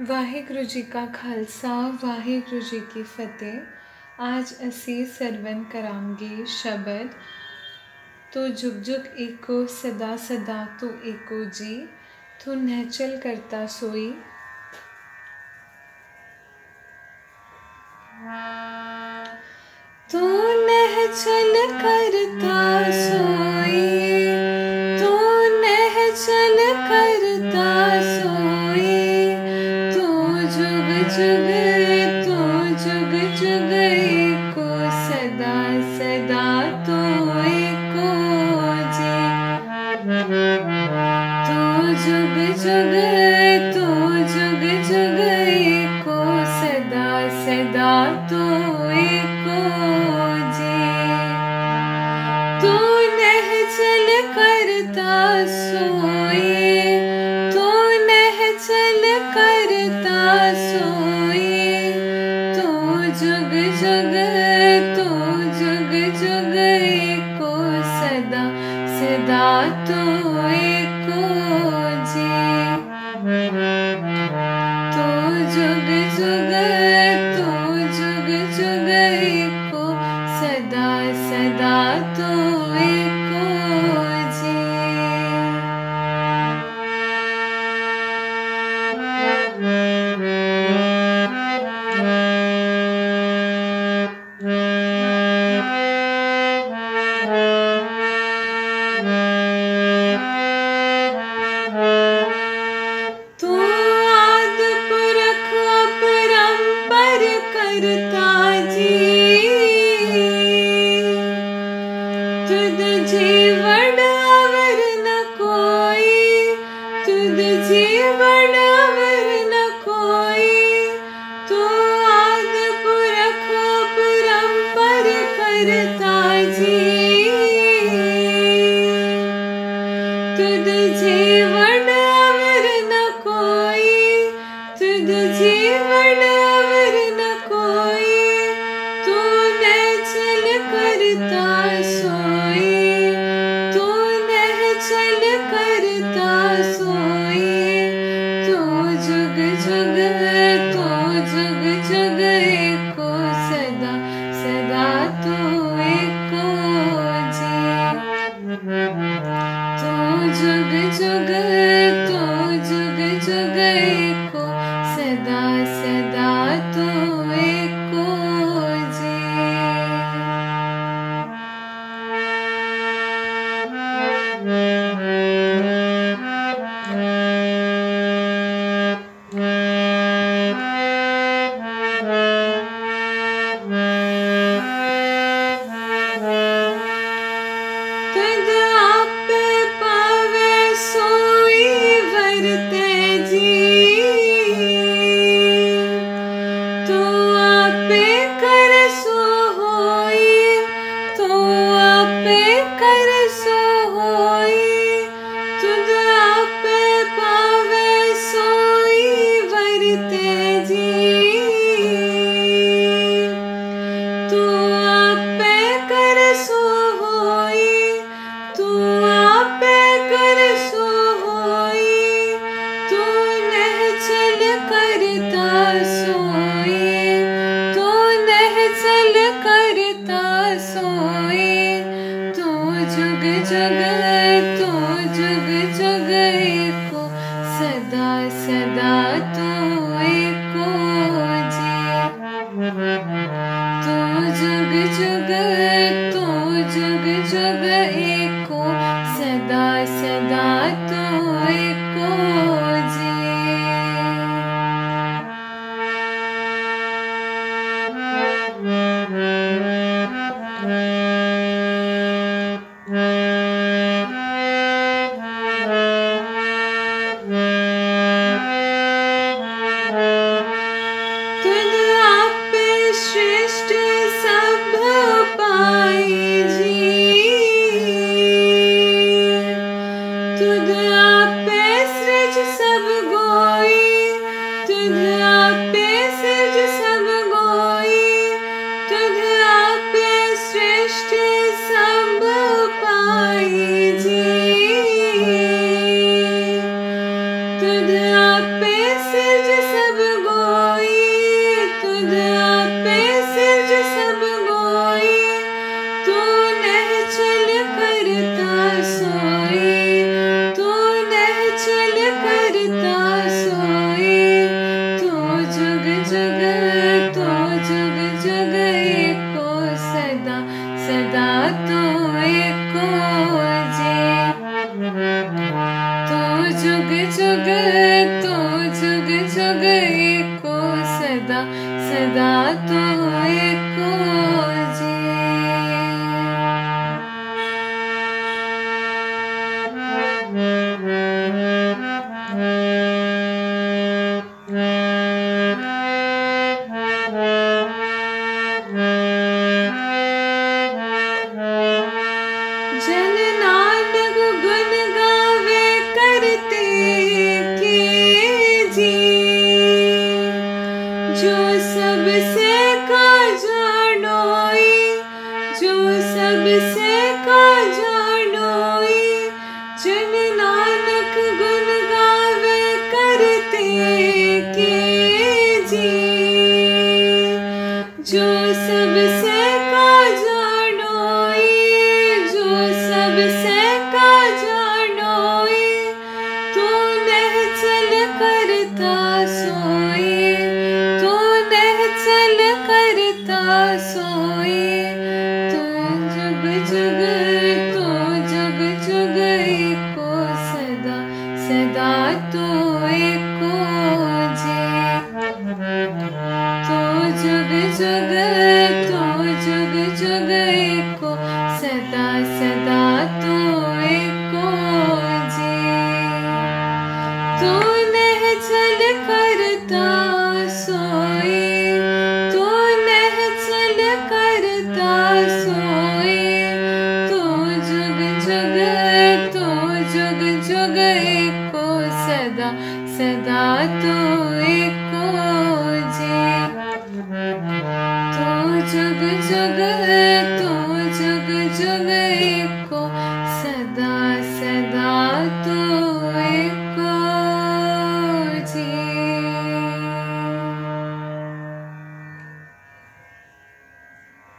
वाहेगुरु जी का खालसा, वाहेगुरु जी की फतेह। आज असी सरवन करांगे शब्द। तो जुग जुग एको, सदा सदा तू एको जी। तू नहचल करता सोई। तू नहचल करता सोई। तुझ बिछुद सदा तु तुद जे वडावर न कोई तुद जे वडावर न कोई तू आद पुरख े करता जी। तुद वर्णयुरता Tudo a pensar जुग जुग तू जुग जुग को सदा सदा जो सम सम जड जो सबसे सदा सदा तू एको जी। तू नह चल करता सोए तू नह चल करता सोए तू जुग जुग, तू जुग जुग को सदा सदा तू एको जी। तू जुग जुग, तू to